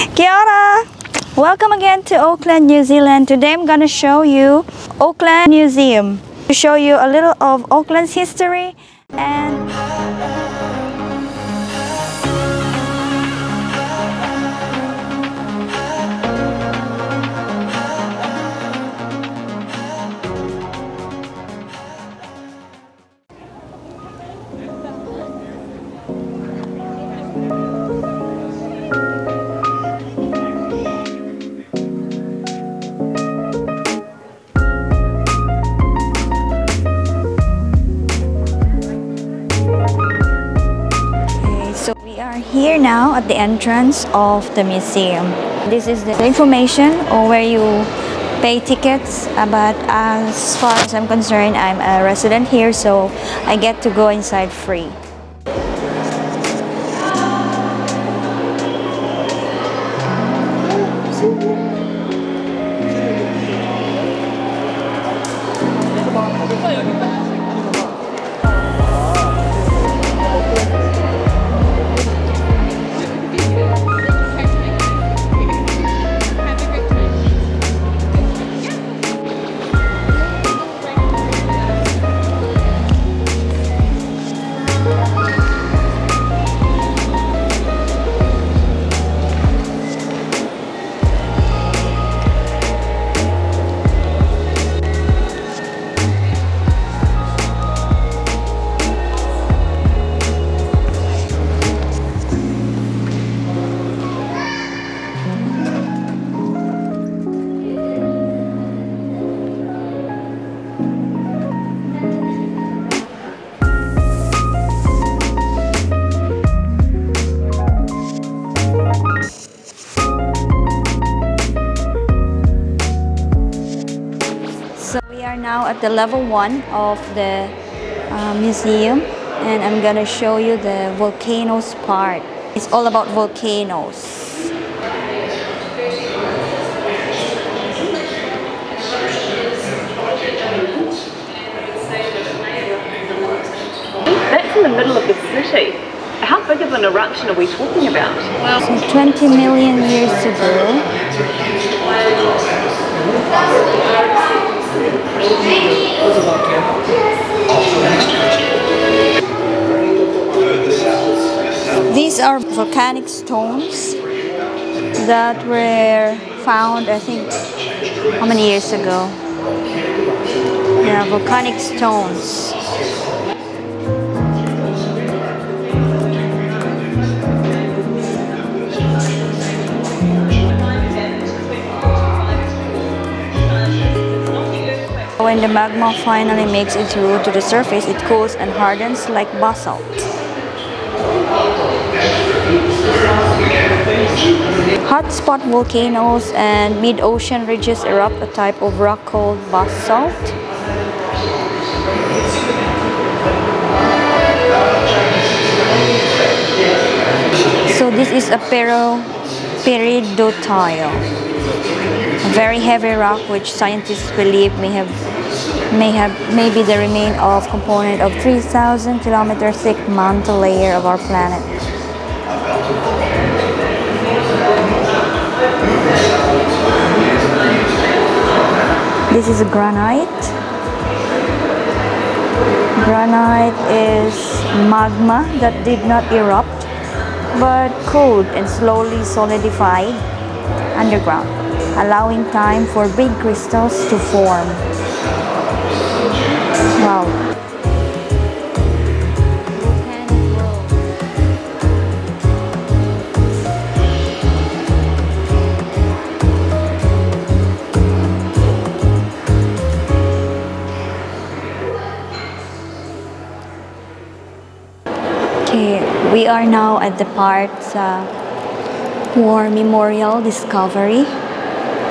Kia ora! Welcome again to Auckland, New Zealand. Today I'm gonna show you Auckland Museum to show you a little of Auckland's history and are here now at the entrance of the museum. This is the information or where you pay tickets, uh, but as far as I'm concerned, I'm a resident here, so I get to go inside free. At the level one of the uh, museum and I'm gonna show you the volcanoes part. It's all about volcanoes. That's in the middle of the city. How big of an eruption are we talking about? So 20 million years ago, these are volcanic stones that were found, I think, how many years ago? Yeah, volcanic stones. When the magma finally makes its route to the surface, it cools and hardens like basalt. Hotspot volcanoes and mid-ocean ridges erupt a type of rock called basalt. So this is a pero peridotite, a very heavy rock which scientists believe may have may have may be the remain of component of 3,000 kilometer thick mantle layer of our planet. This is a granite. Granite is magma that did not erupt but cooled and slowly solidified underground, allowing time for big crystals to form. Wow. Okay, we are now at the part sa War Memorial Discovery.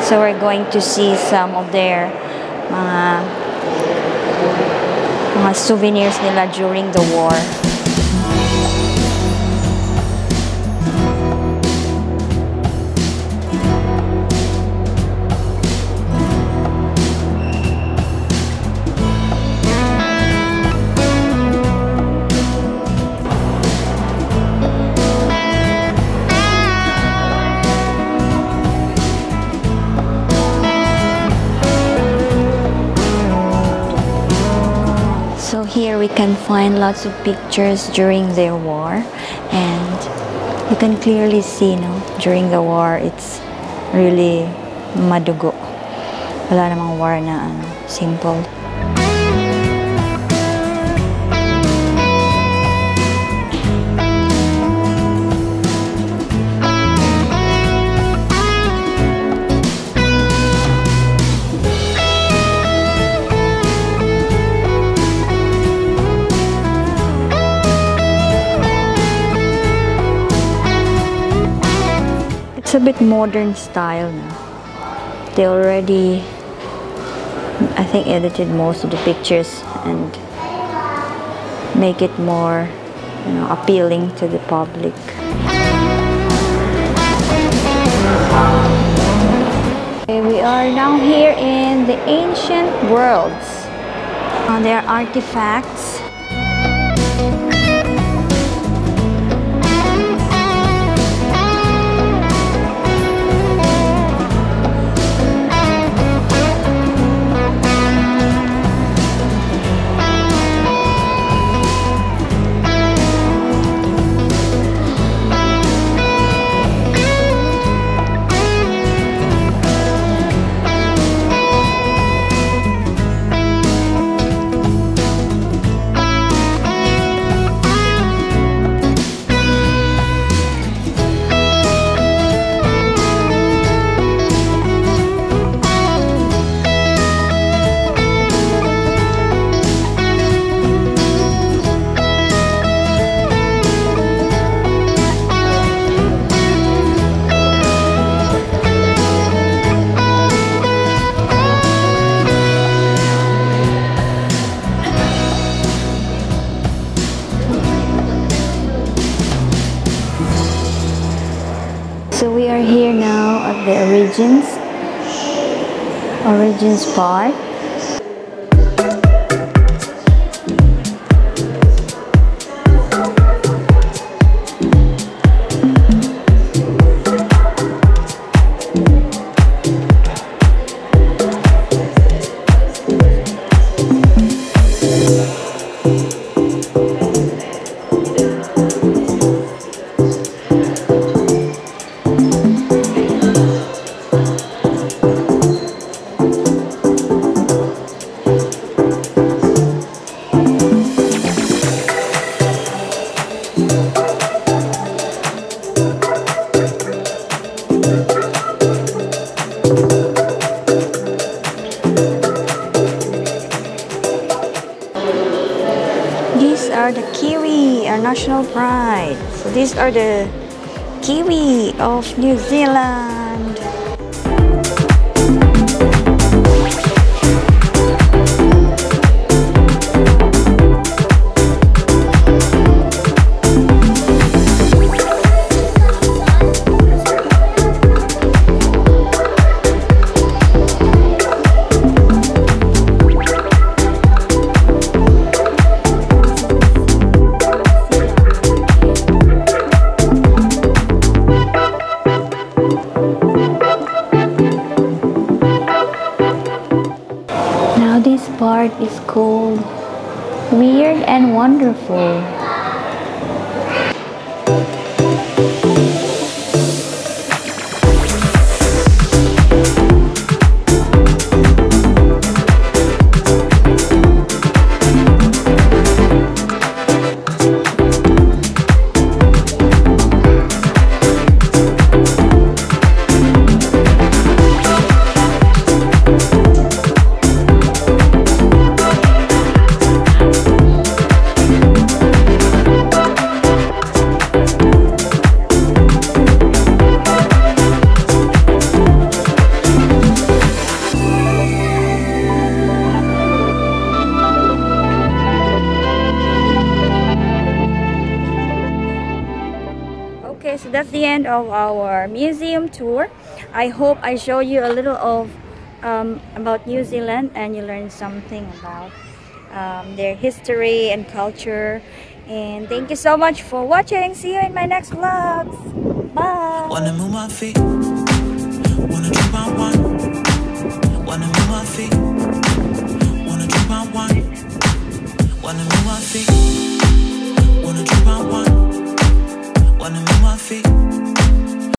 So we're going to see some of their mga mga souvenirs nila during the war. We can find lots of pictures during their war and you can clearly see no during the war it's really madugo. Wala namang war na ano simple a bit modern style now. They already, I think, edited most of the pictures and make it more, you know, appealing to the public. Okay, we are now here in the ancient worlds. Uh, there are artifacts Origins Origins Park. National pride. So these are the kiwi of New Zealand. And Wonderful. That's the end of our museum tour. I hope I show you a little of um, about New Zealand and you learned something about um, their history and culture. And thank you so much for watching. See you in my next vlogs. Bye. Wanna move my feet, wanna move my feet, wanna move my feet. Wanna move my feet.